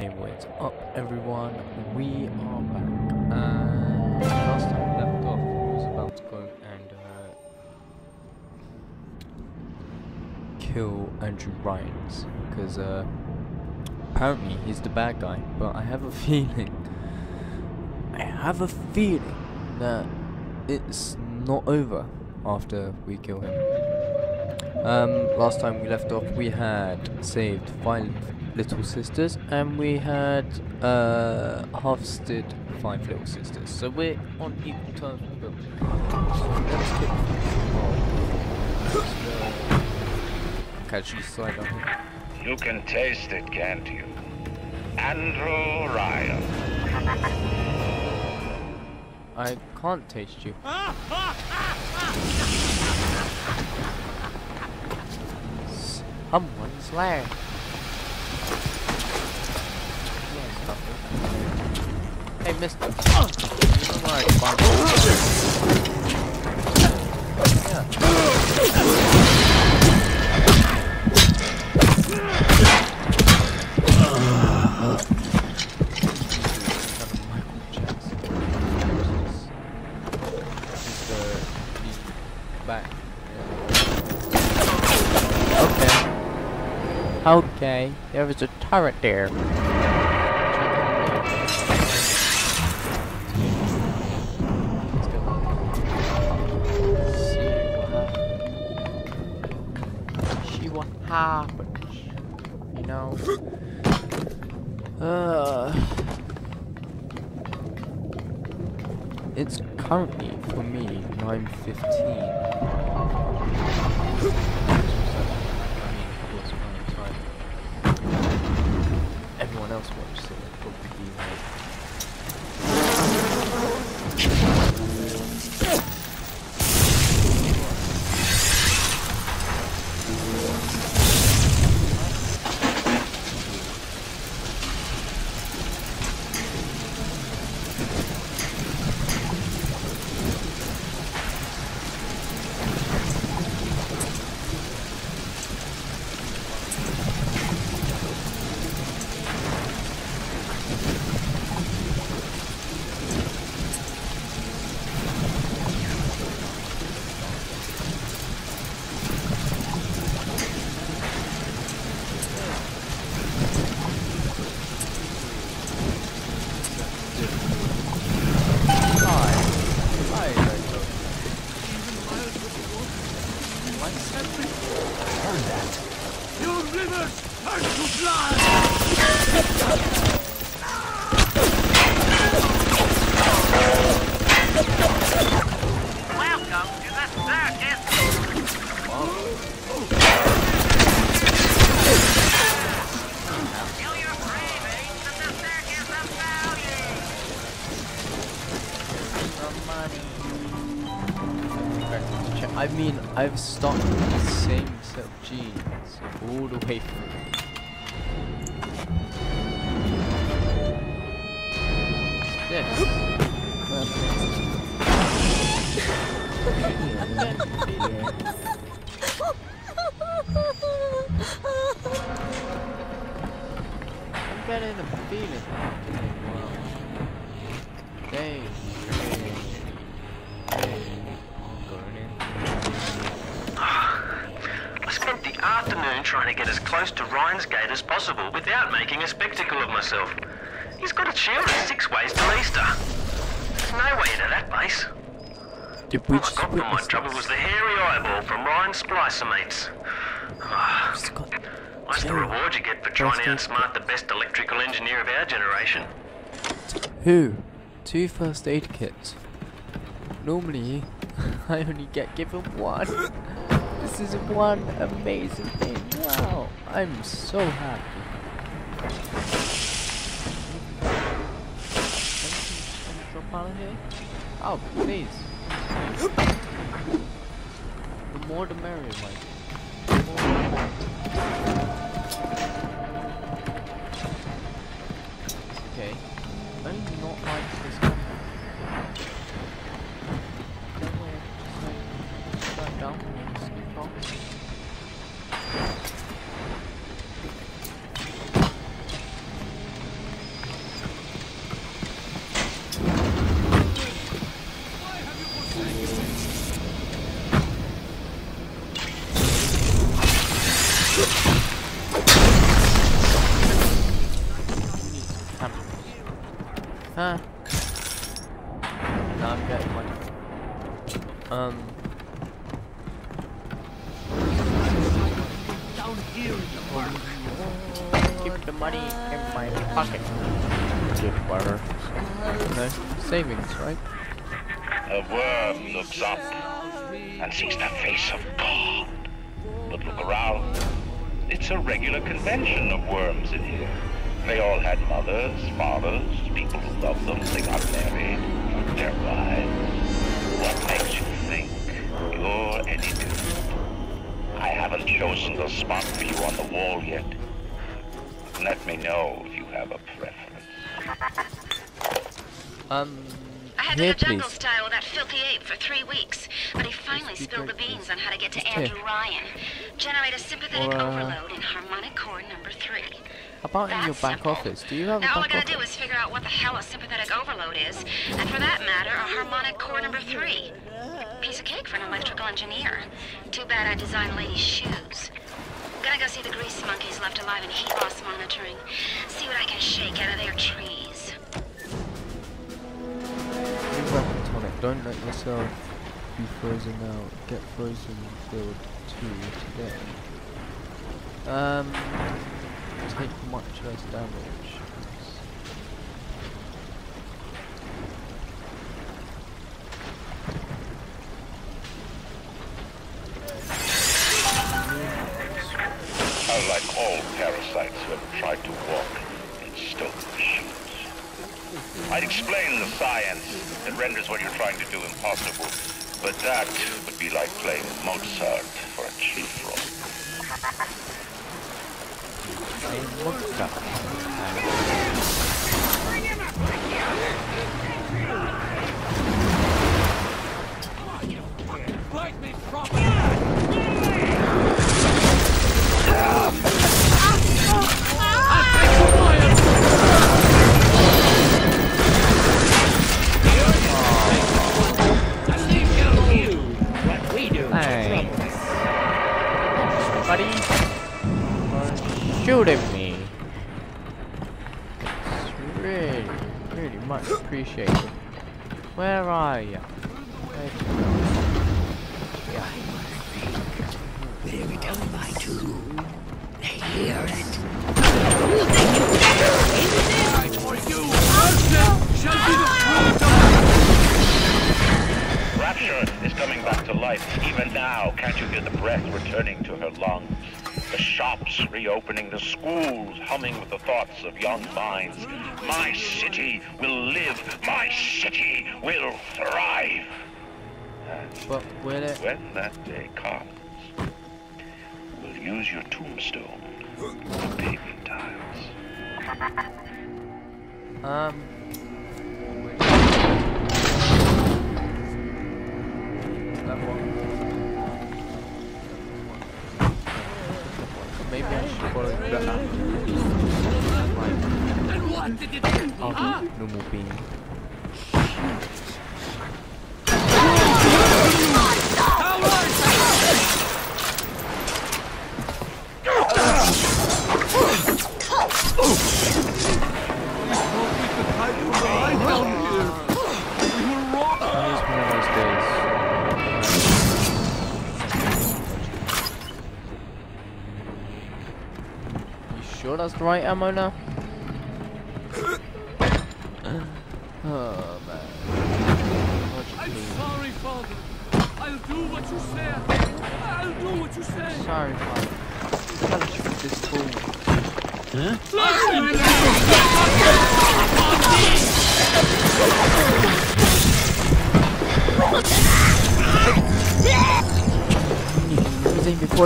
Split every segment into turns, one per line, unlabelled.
Hey, what's up, everyone? We are back. And last time we left off, we was about to go and uh, kill Andrew Ryan's because uh, apparently he's the bad guy. But I have a feeling, I have a feeling that it's not over after we kill him. Um, last time we left off, we had saved five little sisters, and we had uh, harvested five little sisters. So we're on equal terms with them. So let's get. Catch you side on here.
You can taste it, can't you? Andrew Ryan.
I can't taste you. Someone's lair. Hey, mister. You know where I he's back. Okay. Okay, there was a turret there. You know? Uh, it's currently for me 9.15. Everyone else watched it, probably be like
Your rivers turn to blood!
I mean, I've stocked the same set of jeans all the way through. This? I'm getting a feeling. Wow. Dang.
I spent the afternoon trying to get as close to Ryan's gate as possible without making a spectacle of myself. He's got it shielded six ways to Easter. There's no way into that base.
Did we
All I
just
got my trouble was the hairy eyeball from Ryan's splicer mates. Ah,
Just
the reward you get for trying to outsmart the best electrical engineer of our generation.
Who? Two first aid kits. Normally, I only get given one. This is one amazing thing. Wow, I'm so happy. Oh, please. The more the merrier, Mike. The more the merrier. I
haven't chosen the spot for you on the wall yet. Let me know if you have a preference.
Um.
I had to
Here,
jungle
please.
style with that filthy ape for three weeks, but he finally spilled the beans on how to get to Andrew. Ryan. Generate a sympathetic
Or, uh,
overload in harmonic core number three.
How about in your back
simple.
office? Do you have a
Now all I gotta
office?
do is figure out what the hell a sympathetic overload is, and for that matter, a harmonic core number three. Piece of cake for an electrical engineer. Too bad I designed ladies' shoes. Gonna go see the grease monkeys left alive in heat loss monitoring. See what I can shake out of their trees.
New weapon tonic. Don't let yourself be frozen out. Get frozen build 2 today. Um, take much less damage.
Unlike all parasites who have tried to walk in stone shoes. I'd explain the science that renders what you're trying to do impossible, but that would be like playing Mozart for a chief role. 戦国か。With of young minds. My city will live. My city will thrive.
But will it?
when that day comes, we'll use your tombstone for paving tiles.
Um. That one. Maybe I should follow the app. Right.
And what did it do?
I'll
Huh?
normal beam.
Hide from the light down here. We will rock.
Today's one of those days. You sure that's the right ammo now?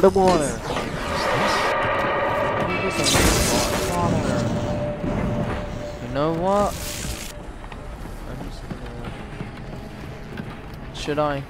The water. You know what? Should I?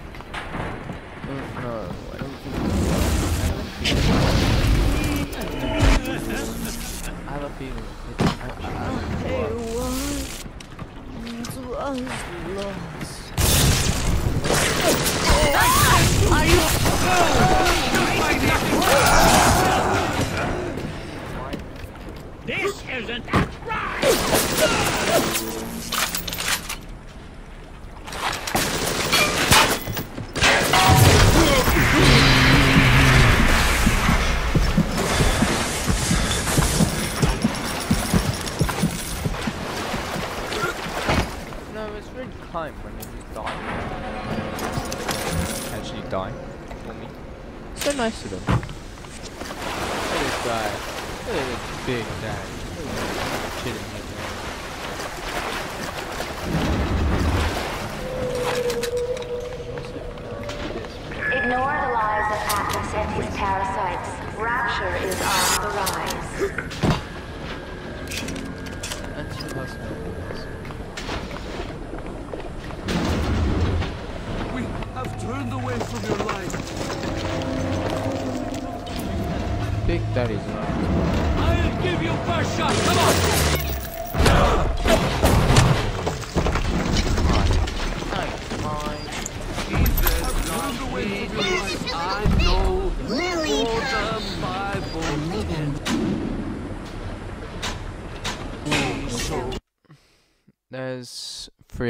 返してたの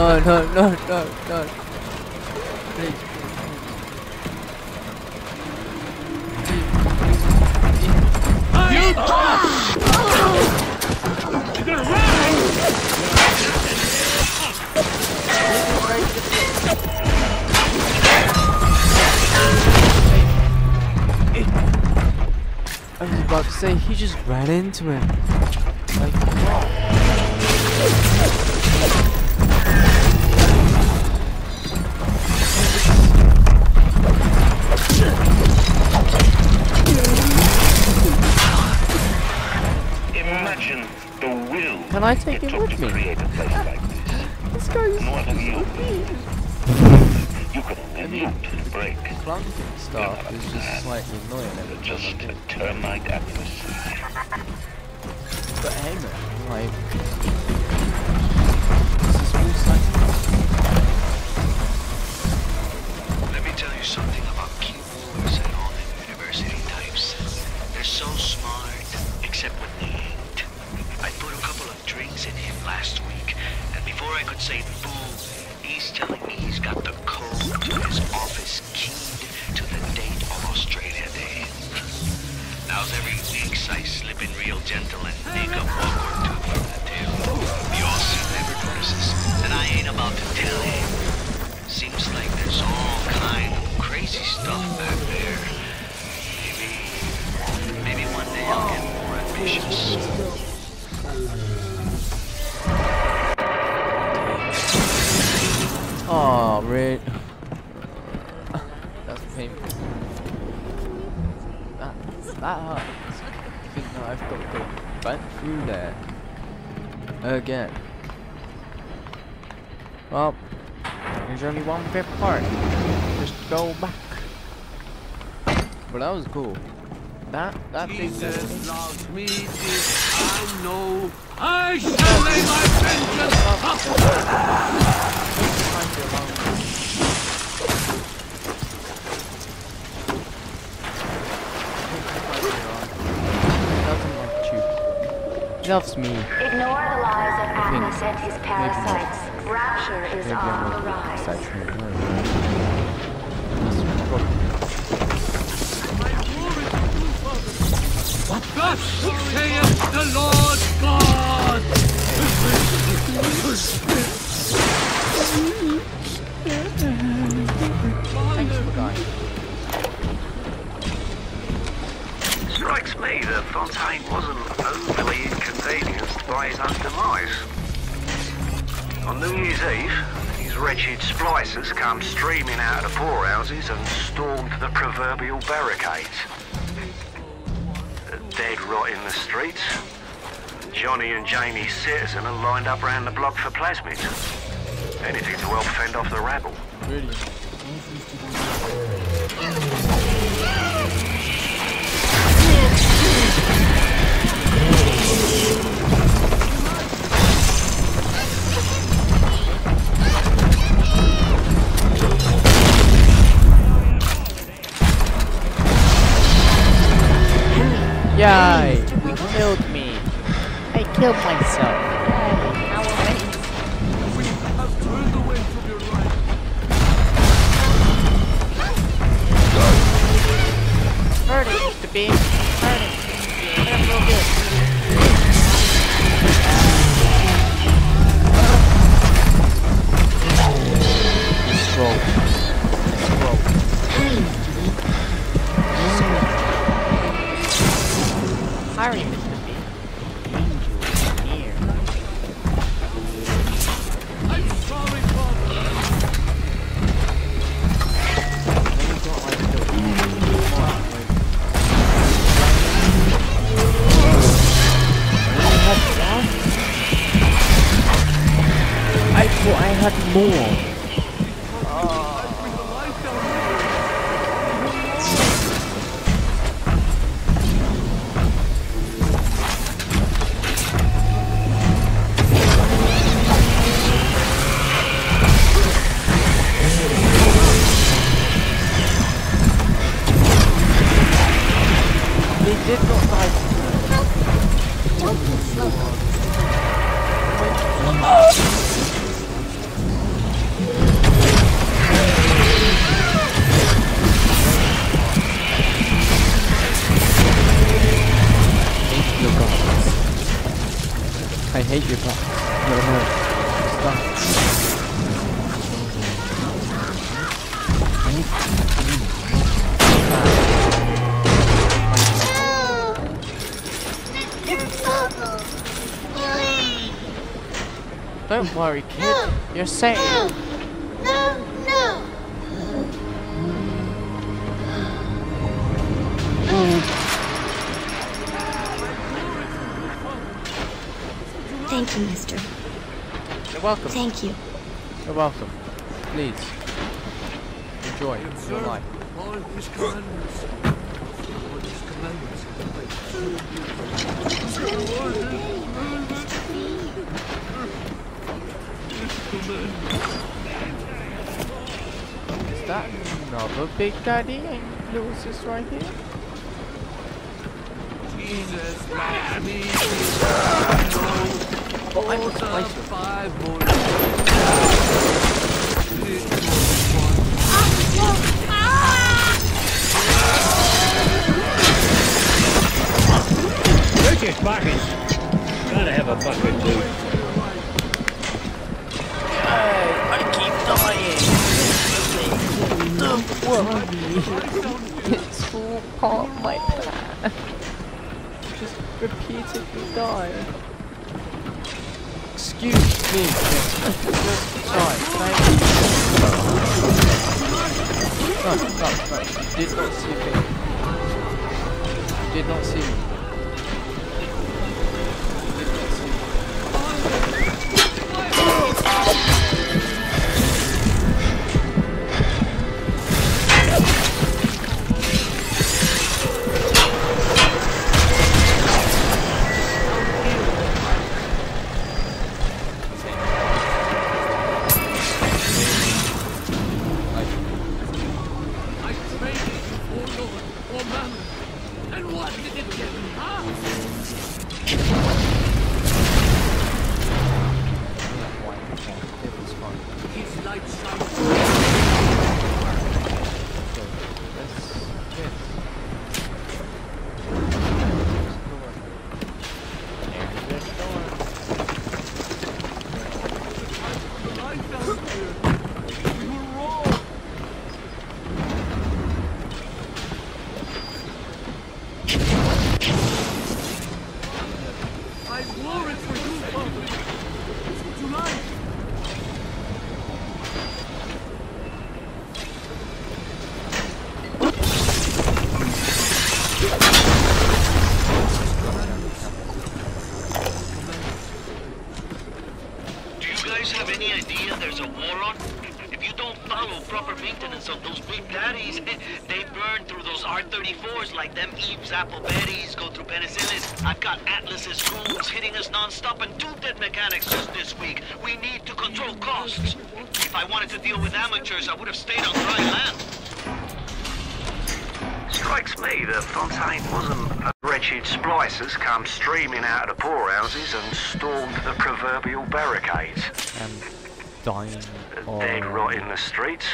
No,
no, no, no,
no. Please. You oh. You're gonna run! I
was about to say, he just ran into him. I take
it, it
with me?
Like this.
this guy
is More than you. you could I mean, the break.
Clunking stuff is just slightly annoying every.
Just a termite atmosphere.
But hey man, like... again. Well, there's only one bit part. Just go back. But that was cool. That that
Jesus thing. loves me if I know I shall lay my vengeance upon. loves me.
Ignore the lies of
think
Atlas and his parasites. Rapture is
Maybe
on the rise.
sexually That's the.
Thus saith the Lord God!
Thanks for guy.
Strikes me that Fontaine wasn't overly inconvenienced by his own demise. On New Year's Eve, his wretched splicers come streaming out of the poorhouses and stormed the proverbial barricades. Dead rot in the streets. Johnny and Jamie Citizen are lined up round the block for plasmids. Anything to help fend off the rabble.
Really. Killed me. I killed myself. Thought I had more. You're safe.
Thank you, mister.
You're welcome.
Thank you.
You're welcome. Please. Enjoy your life.
All his commandments. All his commandments.
Is that another Big Daddy and Lewis is right here?
Jesus, bless oh, me.
But I'm
Those are
replacement.
five more.
Richard Buckets. Gotta have a bucket too.
It's all part of my plan. Just repeatedly die. Excuse me. Sorry, thank you. No, no, no. Did not see me. Did not see me.
Big daddies. they burn through those R-34s like them Eve's apple berries go through penicillin. I've got Atlas's goons hitting us non-stop and two dead mechanics just this week. We need to control costs. If I wanted to deal with amateurs, I would have stayed on dry land.
Strikes me that Fontaine wasn't a wretched splicers come streaming out of the poorhouses and stormed the proverbial barricades.
And dying
Dead rot in the streets.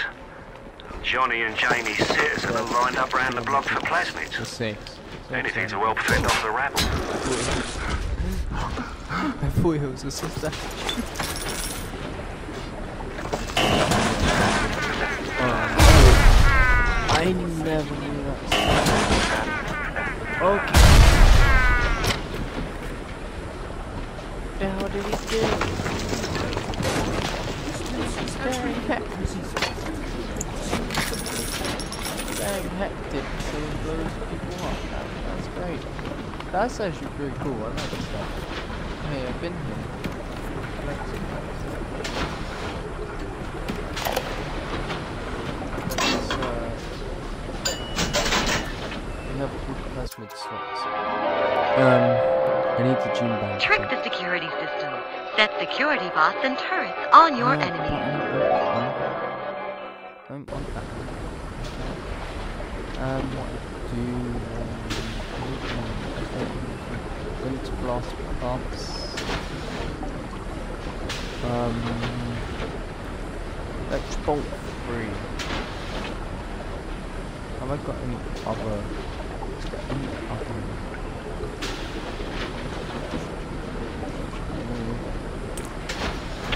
Johnny and Jamie's citizen are lined up around the block for plasmids.
The six.
Anything to help fend off the rabble.
I thought it was a sister. Oh. I never knew that. Okay. The hell did he do? Very hectic. Very hectic to blows people up. That, that's great. That's actually pretty cool. I like this stuff. Hey, I've been here. Let's, uh, we have good plasmid slots. Um, I need to tune back.
Trick the security system. Set security bots and turrets on your
No, I Um, do um, Wind blast pumps. Um, let's bolt three. Have I got any other? Any other?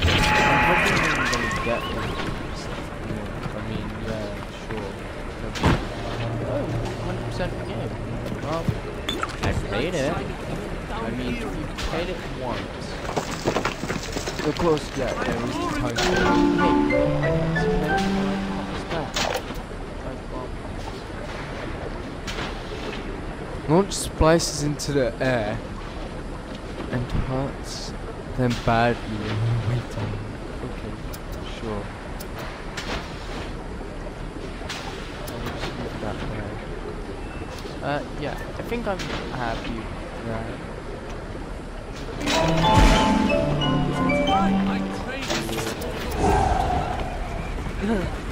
I'm probably not gonna get them. I mean, yeah, sure. Oh, 100% the game. Well, I played it. I mean, if you played it once, the closer you get, there is the time hey, I can see that it's back. Launch splices into the air and hurts them badly wait on. Okay, sure. I'll just leave that there. Uh, yeah, I think I'm happy with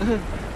Ugh.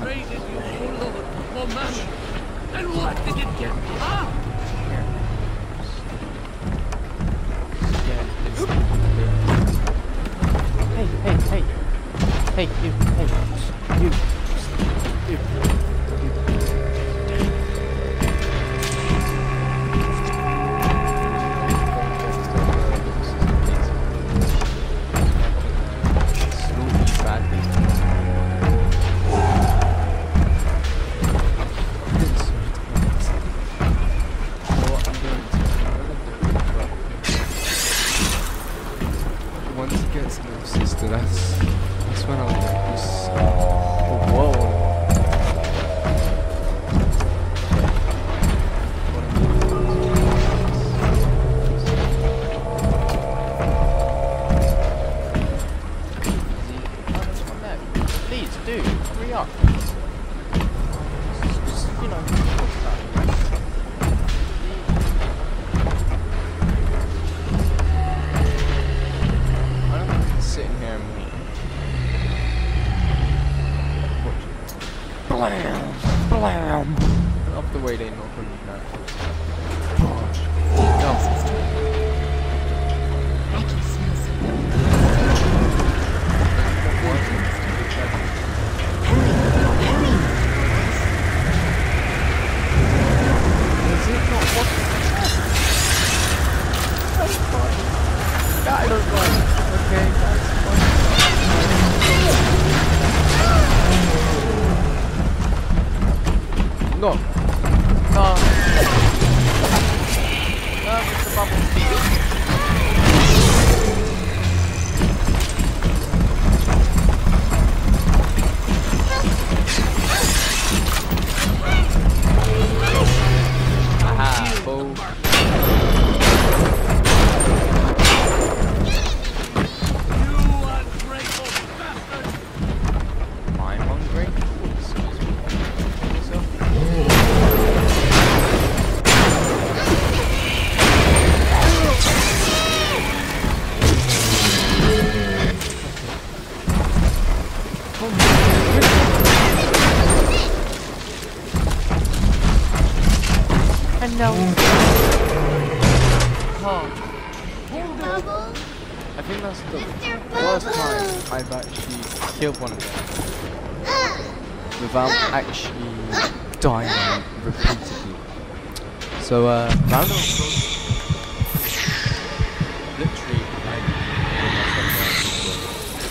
Traded you, oh Lord, for money. And what did it get me, huh?
Hey, hey, hey. Hey, you, hey. You.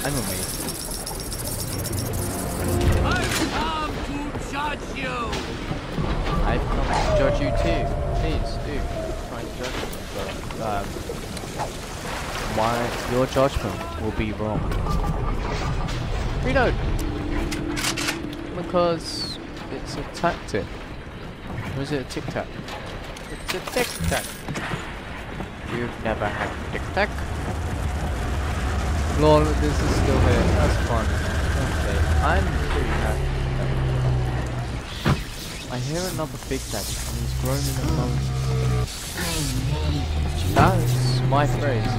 I've
come to judge you.
I've come to judge you too. Please do try and judge me, but um, why your judgment will be wrong. Reload. Because it's a tactic. Or is it a tic tac? It's a tic tac. You've never had a tic tac. Lol, this is still here. That's fun. Okay, I'm pretty happy. I hear another big daddy and he's groaning and moaning. That's my phrase.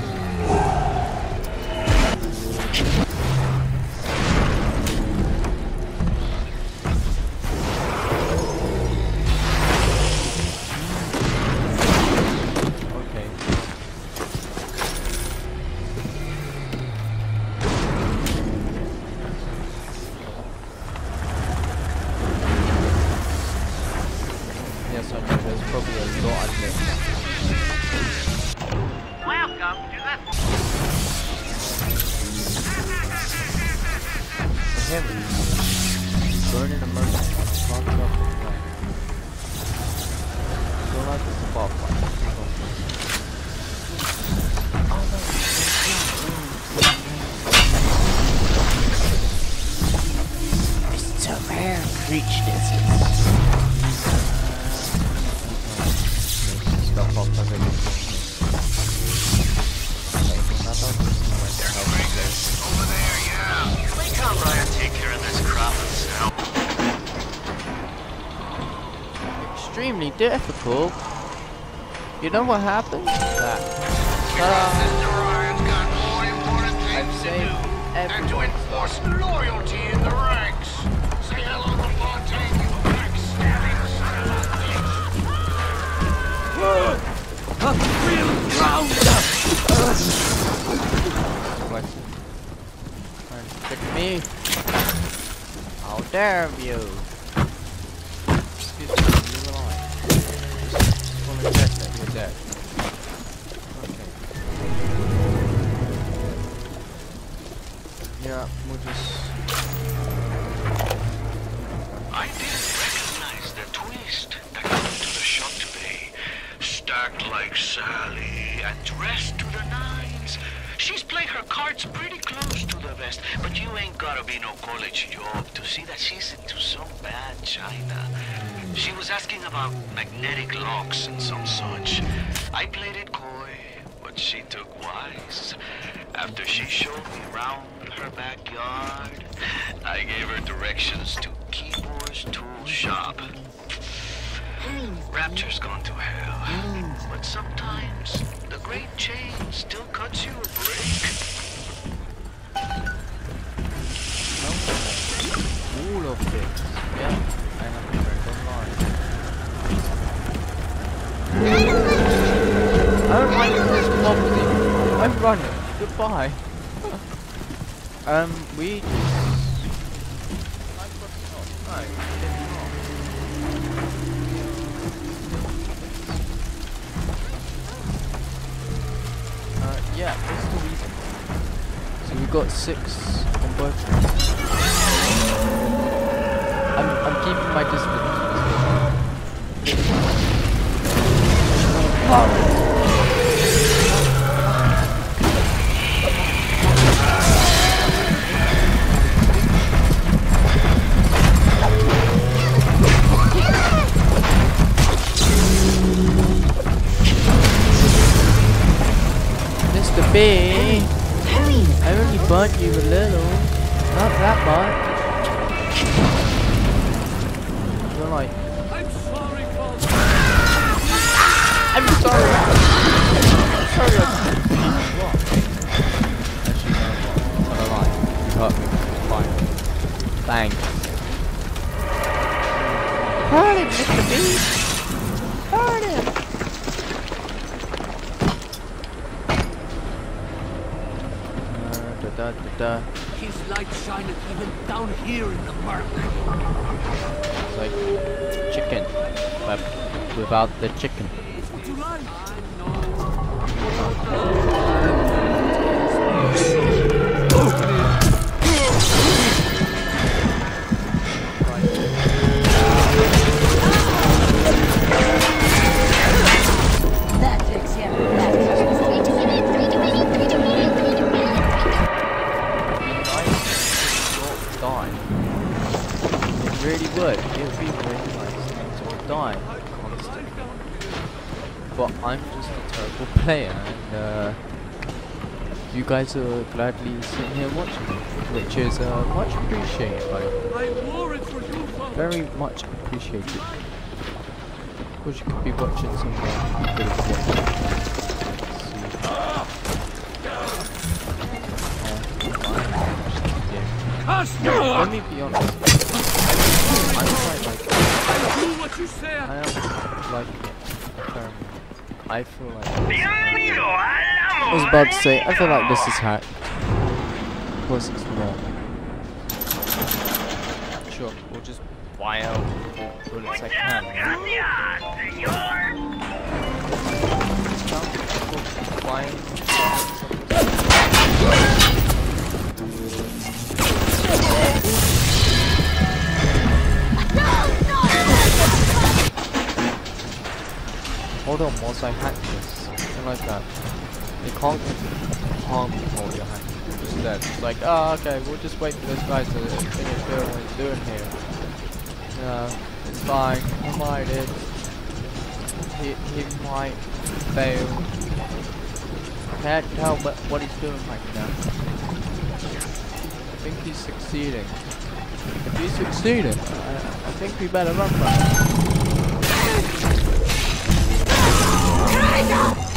Rare creature,
Stuff up as
Over there, yeah. Let Tom Ryan take care of this crop himself.
extremely difficult. You know what happened? That. I've saved
And to enforce loyalty in the ranks. A
real! Trying to trick me? How dare you! Excuse me, leave alone. Just want to check that you're dead. Okay. Yeah, we'll just...
Sally and dressed to the nines. She's played her cards pretty close to the vest, but you ain't gotta be no college job to see that she's into some bad china. She was asking about magnetic locks and some such. I played it coy, but she took wise. After she showed me round her backyard, I gave her directions to Keyboard's tool shop. Rapture's gone to hell, but sometimes the great chain still cuts you a break.
All of this. Yeah, and I'm online. I don't like this. I'm running. Goodbye. um, we just... Yeah, what's the reason? So we got six on both. I'm, I'm keeping my distance. Mr. B, I only burnt you a little, not that much. You're like,
I'm sorry, Fontaine.
I'm sorry. I'm sorry. I what? Actually, no, what? What a. You hurt me. Fine. Thanks. Hurt him, Mr. B. Hurt him. Uh, da, da, da, da.
His light shineth even down here in the murk.
It's like chicken, but without the chicken.
Would
terrible player, and uh, you guys are gladly sitting here watching me, which is uh, much appreciated. By you.
I wore it for you, Fontaine.
Very much appreciated. Of course, you could be watching somewhere you could have watched.
Cast
No,
off!
let me be honest. I'm quite like
Do what you say.
I am like I feel like
I
was about to say I feel like this is hacked. Of course it's not. Sure, we'll just buy out bullets I can. Flying. Hold on, whilst I hack this. Something like that. You can't harm you while you're hacking. Just dead. It's like, oh, okay, we'll just wait for this guy to finish doing what he's doing here. Yeah, it's fine. He might it. He, he might fail. Can't tell what, what he's doing right now. I think he's succeeding. If he's succeeding, I, I think we better run for だ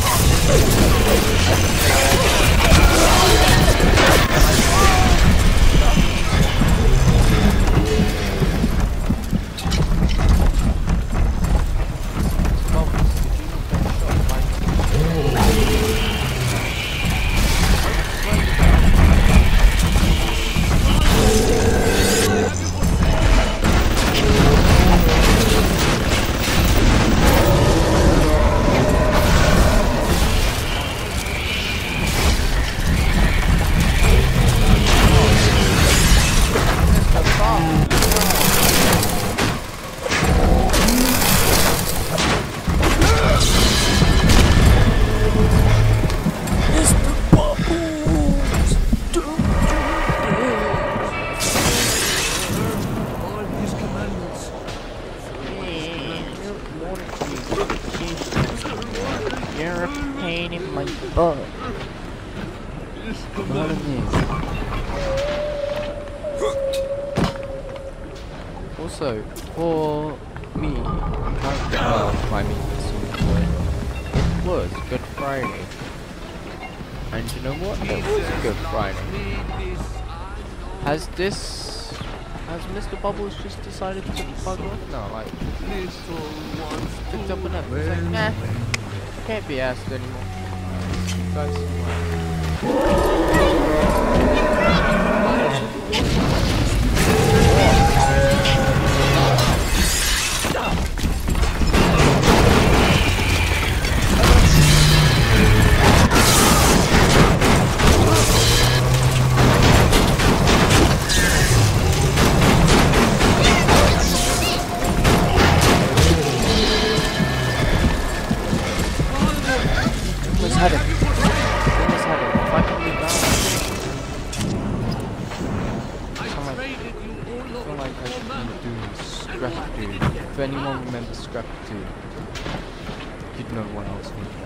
this... Has Mr. Bubbles just decided to bug off? No, like... Picked up an It's like, nah. Can't be asked anymore. Almost anyone remembers Scrap Dude, you'd know what I was thinking.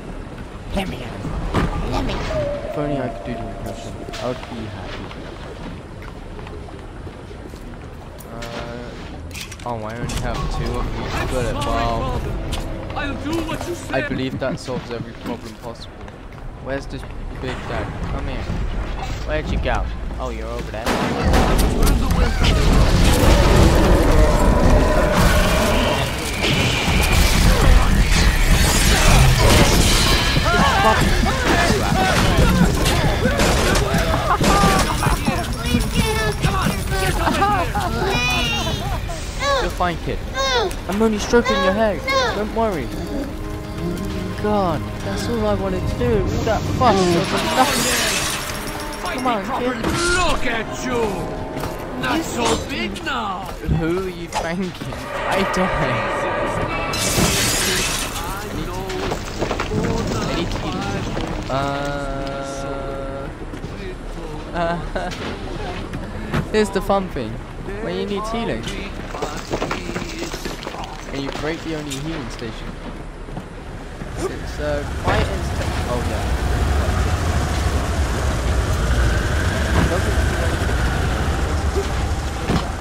Let me out. Let me. If only I could do the impression, I would be happy. Uh, oh, I only have two of these. Got it. Wow.
I'll do what you say.
I believe that solves every problem possible. Where's this big guy? Come here. Where'd you go? Oh, you're over there. You're fine, kid. I'm only stroking your hair. Don't worry. God, that's all I wanted to do. All that fuss over nothing. Come on, kid.
Look at you! Not so big now!
Who are you thanking? I died. Uh, here's the fun thing. When you need healing, and you break the only healing station, it's uh, quite instant. Oh yeah.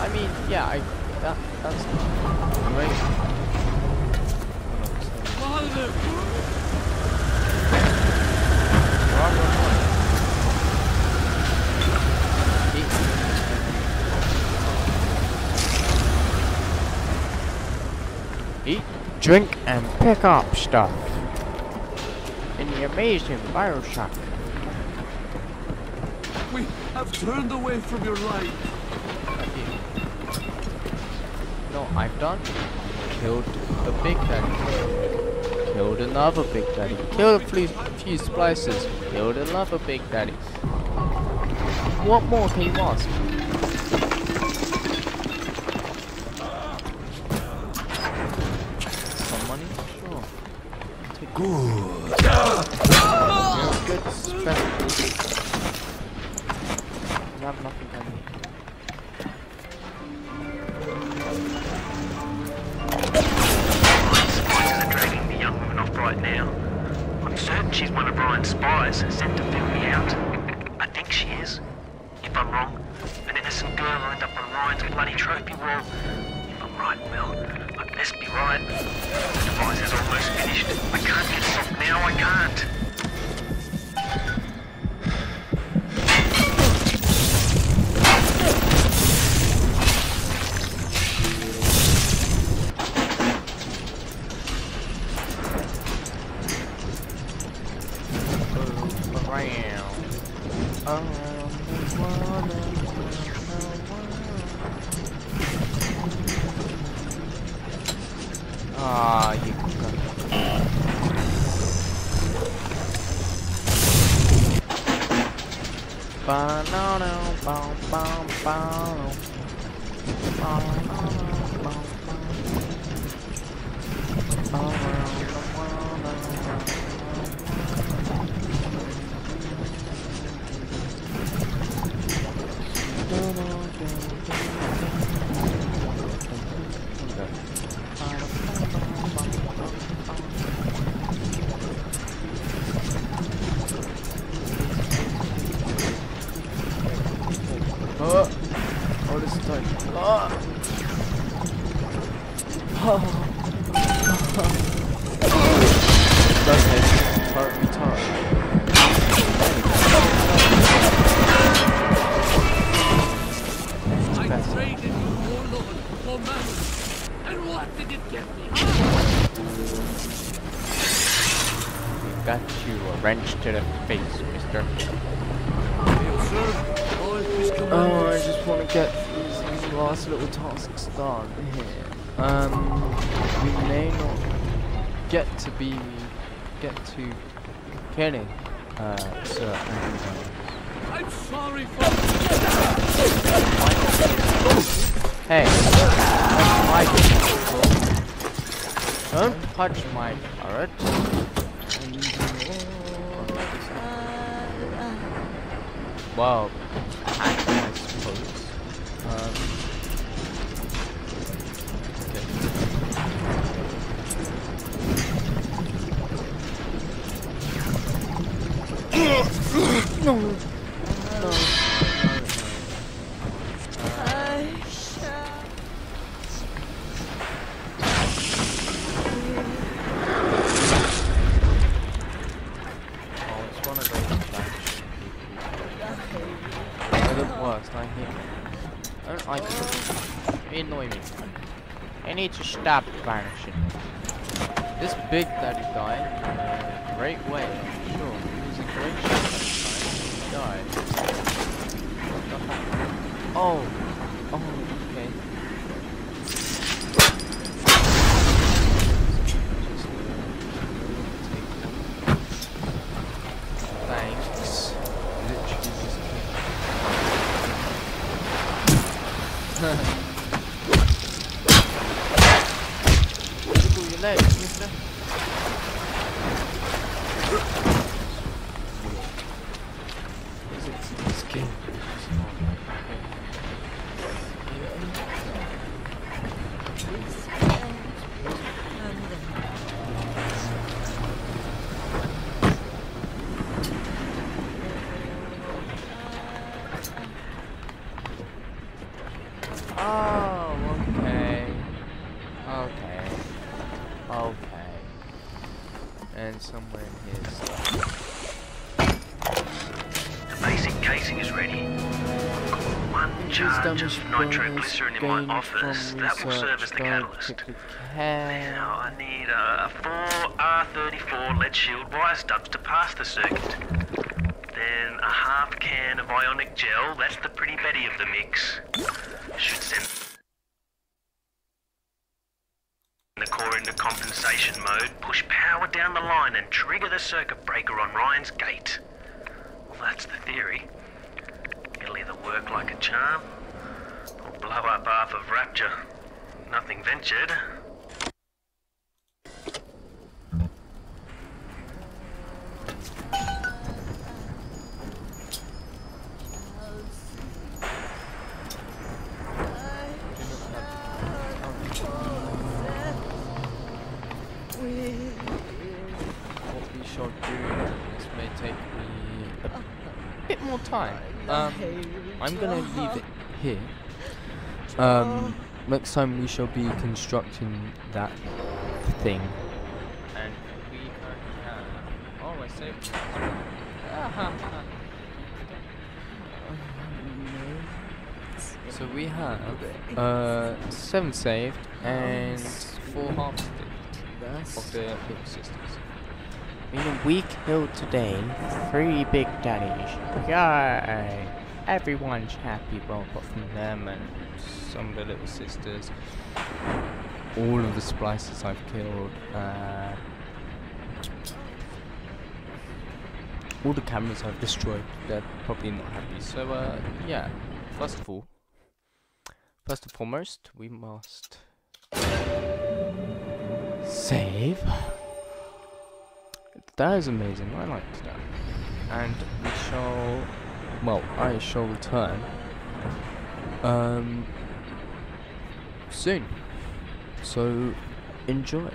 I mean, yeah, I that that's great. Eat, drink, and pick up stuff. In the amazing Bioshock.
We have turned away from your light.
No, I've done. Killed a big daddy. Killed another big daddy. Killed a few, few splices. Killed another big daddy. What more can you ask? Mister. Oh, I just want to get these, last little tasks done here. Um, we may not get to be, get to killing, uh, Sir
I'm sorry for.
Hey, that's my vehicle. Don't touch my turret. Well, I suppose. Um, okay. no. No.
In my office. That will serve as the catalyst. Now I need a 4R34 lead shield wire stubs to pass the circuit. Then a half can of ionic gel, that's the pretty Betty of the mix. Should send the core into compensation mode, push power down the line and trigger the circuit breaker on Ryan's gate. Well, that's the theory. It'll either work like a charm, or blow up half of Rapture. Nothing ventured.
what we shall do. This may take me a bit more time. Um, I'm gonna leave it here. Um, next time we shall be constructing that thing. And we currently have. Oh, I saved. So we have uh seven saved and four harvested of the little sisters. Meaning we killed today three big daddies. Yay! Everyone's happy, well, apart from them and some of the little sisters. All of the splicers I've killed. Uh, all the cameras I've destroyed. They're probably not happy. So, uh, yeah. First of all, first and foremost, we must save. That is amazing. I liked that. And we shall, well, I shall return um soon. So enjoy.